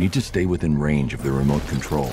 need to stay within range of the remote control.